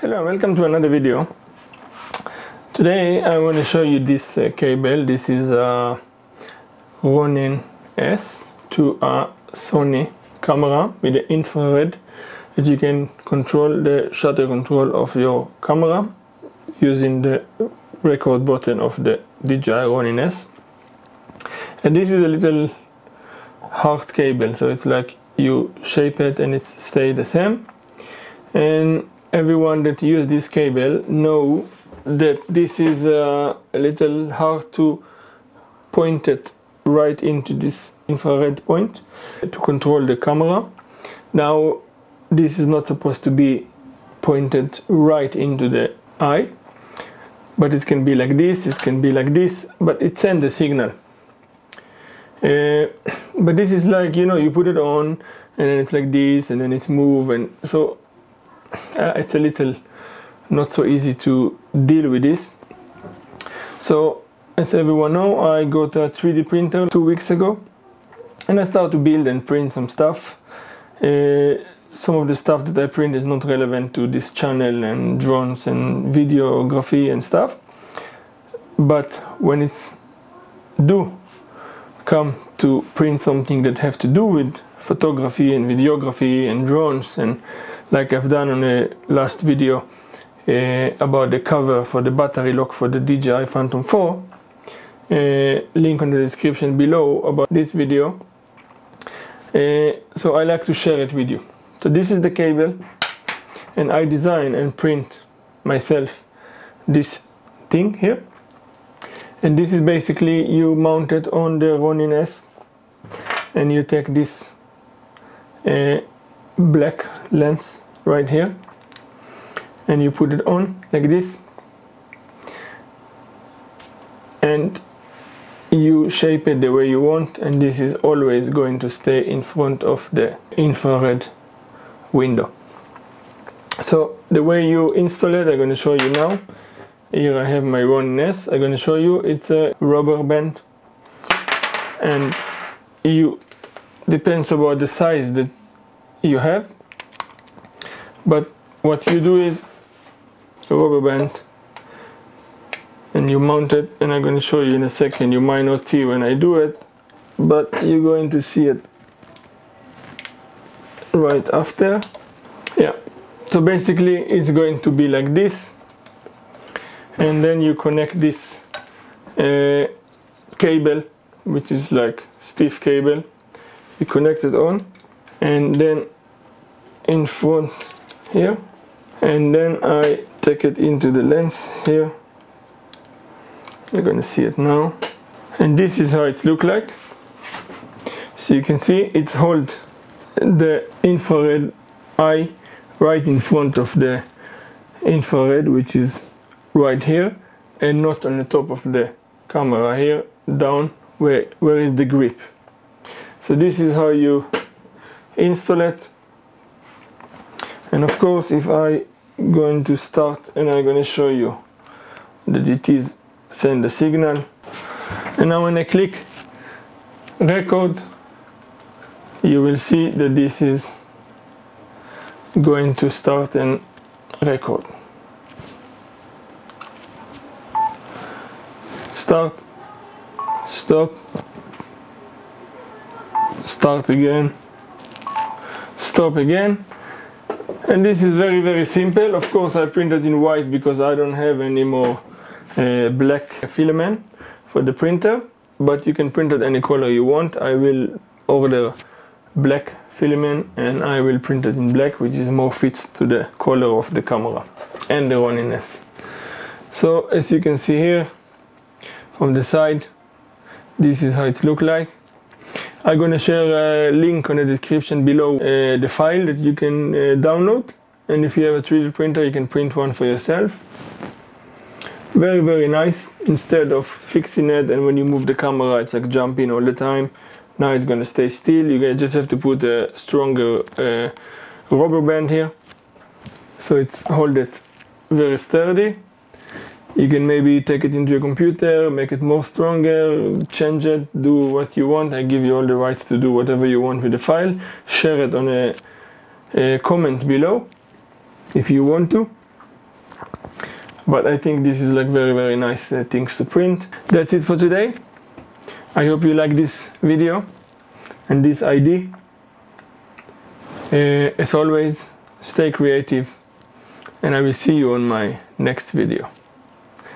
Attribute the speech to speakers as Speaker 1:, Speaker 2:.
Speaker 1: Hello, welcome to another video. Today I want to show you this uh, cable. This is a Ronin S to a Sony camera with the infrared that you can control the shutter control of your camera using the record button of the DJI Ronin S. And this is a little hard cable, so it's like you shape it and it stay the same. And everyone that use this cable know that this is uh, a little hard to point it right into this infrared point to control the camera. Now this is not supposed to be pointed right into the eye but it can be like this it can be like this but it sends a signal. Uh, but this is like you know you put it on and then it's like this and then it's move and so uh, it's a little not so easy to deal with this. So as everyone know I got a 3d printer two weeks ago and I start to build and print some stuff. Uh, some of the stuff that I print is not relevant to this channel and drones and videography and stuff. But when it's do come to print something that have to do with photography and videography and drones and like I've done on the last video uh, about the cover for the battery lock for the DJI Phantom 4 uh, link on the description below about this video. Uh, so I like to share it with you. So this is the cable and I design and print myself this thing here. And this is basically you mount it on the Ronin S and you take this black lens right here. And you put it on like this. And you shape it the way you want. And this is always going to stay in front of the infrared window. So the way you install it I'm going to show you now. Here I have my Ronin S I'm going to show you. It's a rubber band. And you depends about the size that you have but what you do is a rubber band and you mount it and I'm going to show you in a second. You might not see when I do it but you're going to see it right after. Yeah. So basically it's going to be like this and then you connect this uh, cable which is like stiff cable. You connect it on and then in front here and then I take it into the lens here. You're gonna see it now. And this is how it look like. So you can see it's hold the infrared eye right in front of the infrared which is right here and not on the top of the camera here down where where is the grip. So this is how you install it and of course if I going to start and I'm going to show you that it is send the signal. And now when I click record you will see that this is going to start and record. Start stop start again stop again and this is very very simple. Of course I printed in white because I don't have any more uh, black filament for the printer but you can print it any color you want. I will order black filament and I will print it in black which is more fits to the color of the camera and the Ronin S so as you can see here from the side this is how it look like I'm gonna share a link on the description below uh, the file that you can uh, download. And if you have a 3D printer you can print one for yourself. Very very nice. Instead of fixing it and when you move the camera it's like jumping all the time. Now it's gonna stay still. You just have to put a stronger uh, rubber band here. So it's hold it very sturdy you can maybe take it into your computer make it more stronger change it do what you want. I give you all the rights to do whatever you want with the file. Share it on a, a comment below if you want to. But I think this is like very very nice uh, things to print. That's it for today. I hope you like this video and this ID uh, as always stay creative and I will see you on my next video